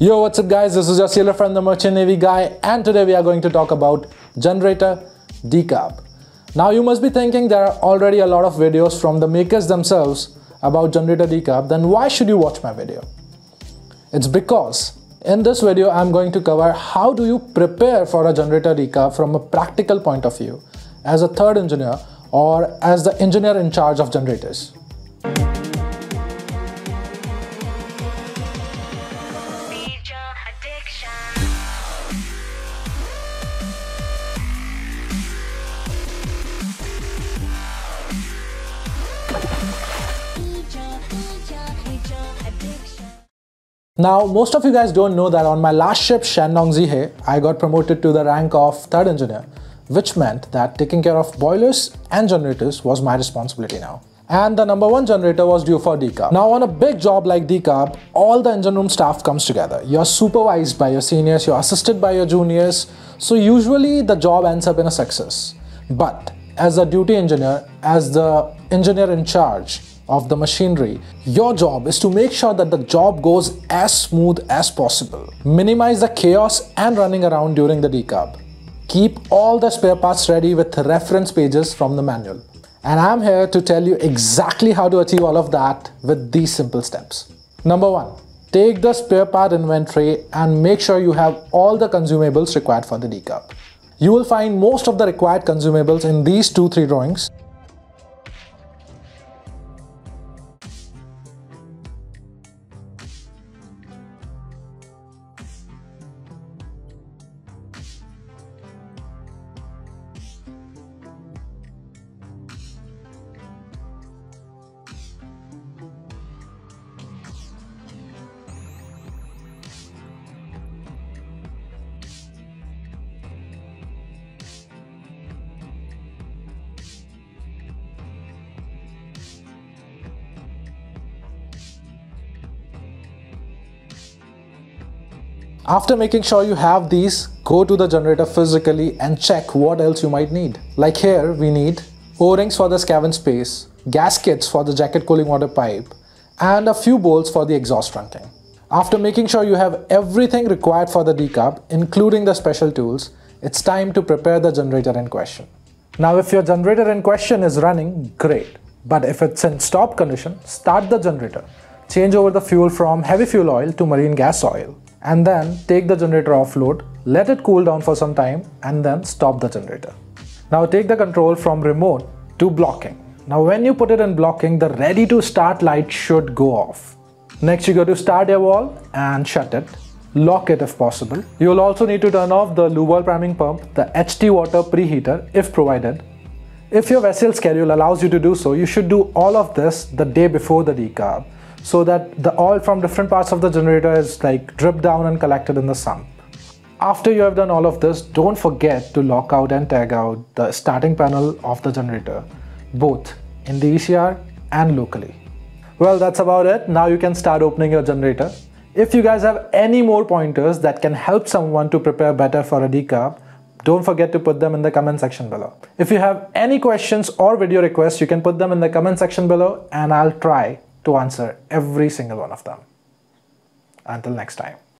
Yo, what's up guys? This is your sailor friend, the Merchant Navy guy, and today we are going to talk about generator decarb. Now you must be thinking there are already a lot of videos from the makers themselves about generator decarb, then why should you watch my video? It's because in this video I'm going to cover how do you prepare for a generator decarb from a practical point of view as a third engineer or as the engineer in charge of generators. Now, most of you guys don't know that on my last ship, Shandong Zihe, I got promoted to the rank of third engineer, which meant that taking care of boilers and generators was my responsibility now. And the number one generator was due for decarb. Now, on a big job like decarb, all the engine room staff comes together. You're supervised by your seniors, you're assisted by your juniors. So usually the job ends up in a success. But as a duty engineer, as the engineer in charge, of the machinery. Your job is to make sure that the job goes as smooth as possible. Minimize the chaos and running around during the decarb. Keep all the spare parts ready with reference pages from the manual. And I'm here to tell you exactly how to achieve all of that with these simple steps. Number one, take the spare part inventory and make sure you have all the consumables required for the decarb. You will find most of the required consumables in these two, three drawings After making sure you have these, go to the generator physically and check what else you might need. Like here, we need O-rings for the scavenge space, gaskets for the jacket cooling water pipe, and a few bolts for the exhaust trunking. After making sure you have everything required for the decarb, including the special tools, it's time to prepare the generator in question. Now if your generator in question is running, great. But if it's in stop condition, start the generator. Change over the fuel from heavy fuel oil to marine gas oil and then take the generator offload, let it cool down for some time and then stop the generator. Now take the control from remote to blocking. Now when you put it in blocking, the ready to start light should go off. Next you go to start air valve and shut it. Lock it if possible. You will also need to turn off the lube priming pump, the HT water preheater if provided. If your vessel schedule allows you to do so, you should do all of this the day before the decarb so that the oil from different parts of the generator is like dripped down and collected in the sump. After you have done all of this, don't forget to lock out and tag out the starting panel of the generator, both in the ECR and locally. Well, that's about it. Now you can start opening your generator. If you guys have any more pointers that can help someone to prepare better for a decarb, don't forget to put them in the comment section below. If you have any questions or video requests, you can put them in the comment section below and I'll try to answer every single one of them. Until next time.